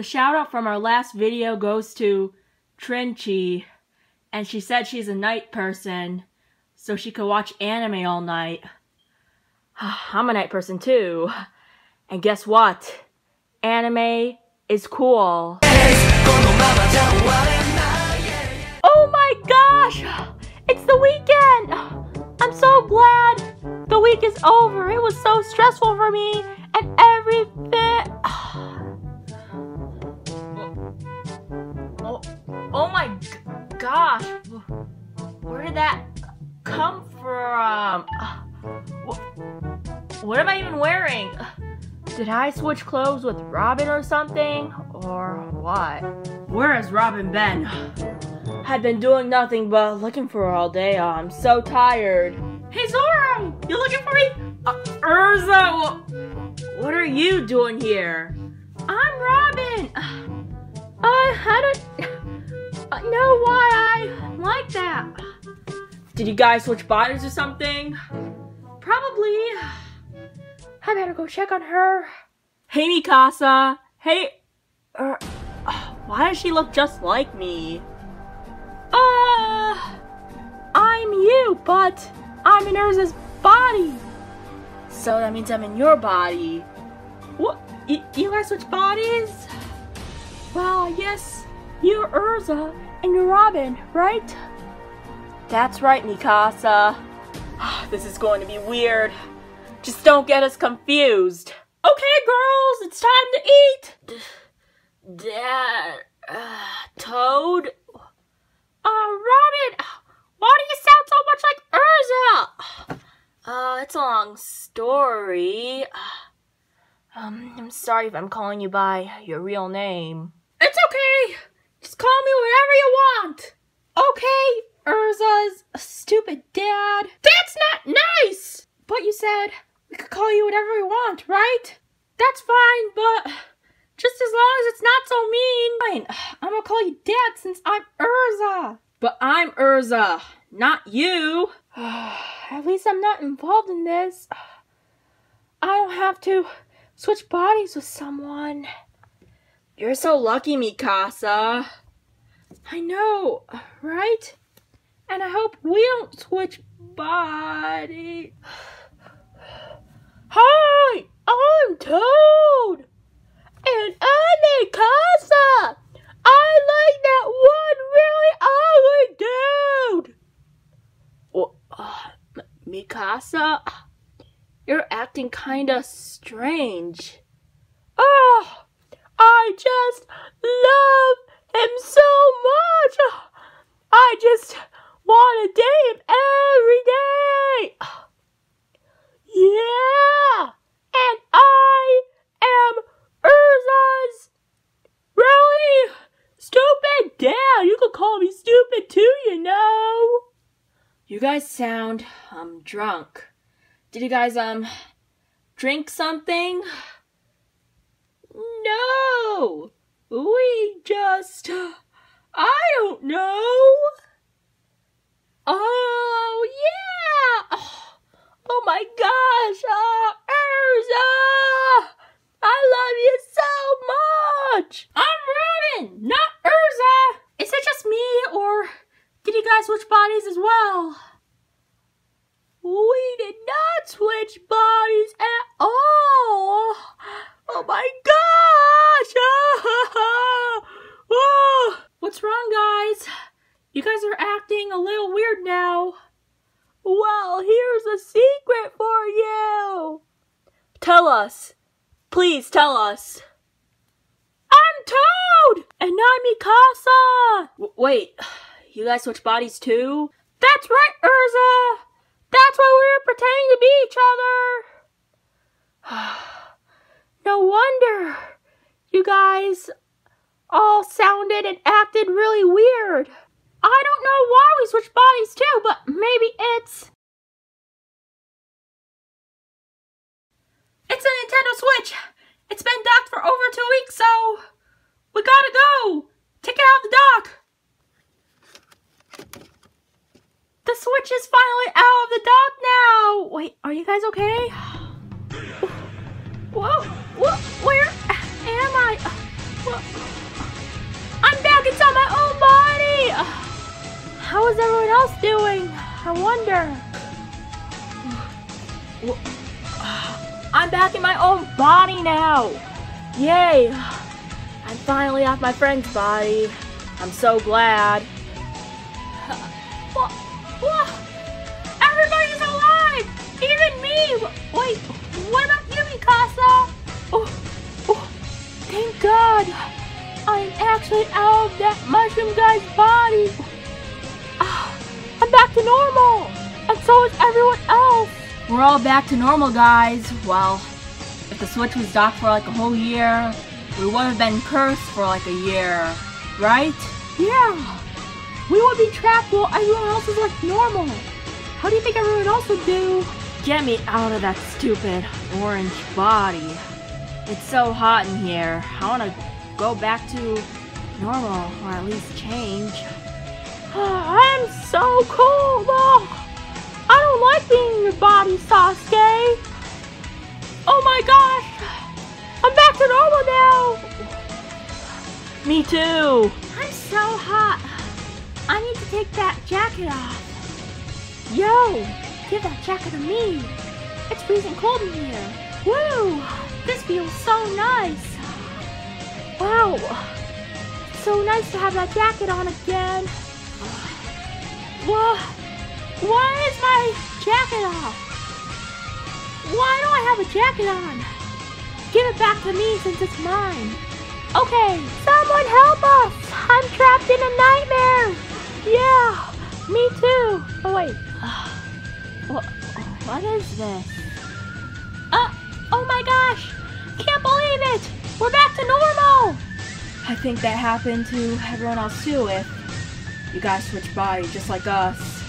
The shout out from our last video goes to Trinchy, and she said she's a night person, so she could watch anime all night. I'm a night person too. And guess what? Anime is cool. Oh my gosh! It's the weekend! I'm so glad the week is over. It was so stressful for me What am I even wearing? Did I switch clothes with Robin or something? Or what? Where has Robin been? I've been doing nothing but looking for her all day. Oh, I'm so tired. Hey Zora! You looking for me? Uh, Erza! What are you doing here? I'm Robin! Uh, I don't I know why I like that. Did you guys switch bodies or something? Probably. I better go check on her. Hey, Mikasa. Hey. Uh, why does she look just like me? Uh, I'm you, but I'm in Erza's body. So that means I'm in your body. What? Y you guys switch bodies? Well, yes, you're Erza and you're Robin, right? That's right, Mikasa. this is going to be weird. Just don't get us confused. Okay, girls, it's time to eat. Dad, uh, Toad? Uh, Robin, why do you sound so much like Erza? Uh, it's a long story. Um, I'm sorry if I'm calling you by your real name. It's okay. Just call me whatever you want. Okay, Erza's stupid dad. That's not nice. But you said we could call you whatever we want, right? That's fine, but just as long as it's not so mean. Fine, I'm gonna call you Dad since I'm Erza. But I'm Erza, not you. At least I'm not involved in this. I don't have to switch bodies with someone. You're so lucky, Mikasa. I know, right? And I hope we don't switch bodies. Hi, I'm Toad. And I'm Mikasa. I like that one really ugly dude. Uh, Mikasa, you're acting kinda strange. Oh, I just love him so much. I just want to date him every day. Yeah! And I am Erza's really stupid dad. You could call me stupid too, you know. You guys sound um drunk. Did you guys um drink something? No. We just I don't know. Oh yeah. Oh my gosh! Oh, Erza! I love you so much! I'm Robin, not Erza! Is it just me, or did you guys switch bodies as well? We did not switch bodies at all! Oh my gosh! What's wrong, guys? You guys are acting a little weird now. Well, here's a secret for you. Tell us. Please tell us. I'm Toad! And I'm Mikasa! W wait, you guys switch bodies too? That's right, Erza! That's why we were pretending to be each other. no wonder you guys all sounded and acted really weird. I don't know why we switched bodies too, but maybe it's... It's a Nintendo Switch! It's been docked for Wait, are you guys okay? Whoa, whoa, where am I? I'm back inside my own body! How is everyone else doing? I wonder. I'm back in my own body now! Yay! I'm finally off my friend's body. I'm so glad. Mushroom guy's body! Ah, I'm back to normal! And so is everyone else! We're all back to normal, guys. Well, if the Switch was docked for like a whole year, we would have been cursed for like a year, right? Yeah! We would be trapped while everyone else is like normal. How do you think everyone else would do? Get me out of that stupid orange body. It's so hot in here. I want to go back to normal, or at least change. I'm so cold! Oh, I don't like being in your body, Sasuke! Oh my gosh! I'm back to normal now! Me too! I'm so hot. I need to take that jacket off. Yo, give that jacket to me. It's freezing cold in here. Woo, this feels so nice. Wow, so nice to have that jacket on again. Whoa, why is my jacket off? Why do I have a jacket on? Give it back to me since it's mine. Okay, someone help us! I'm trapped in a nightmare! Yeah, me too. Oh wait, what, what is this? Uh, oh my gosh, can't believe it. Think that happened to everyone else too if you guys switch bodies just like us.